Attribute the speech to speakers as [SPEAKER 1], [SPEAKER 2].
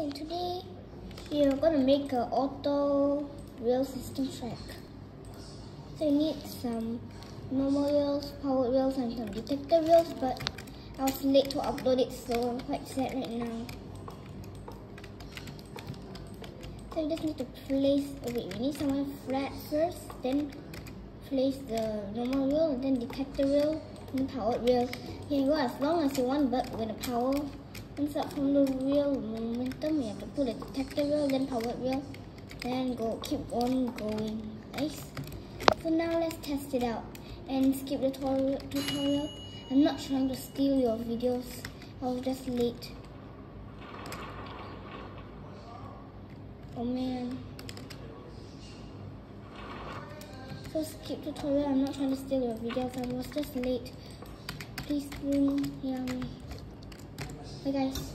[SPEAKER 1] and today we are gonna make an auto wheel system track. So you need some normal wheels, powered wheels and some detector wheels but I was late to upload it so I'm quite sad right now. So you just need to place, oh wait, we need some flat first, then place the normal wheel, and then detector wheel, and powered wheel. You can go as long as you want but when the power comes up from the wheel momentum, you have to put a detector wheel, then power wheel, then go keep on going. Nice. So now let's test it out and skip the tutorial. I'm not trying to steal your videos. I was just late. Oh man. So skip tutorial. I'm not trying to steal your videos. I was just late. Please bring me. Bye guys.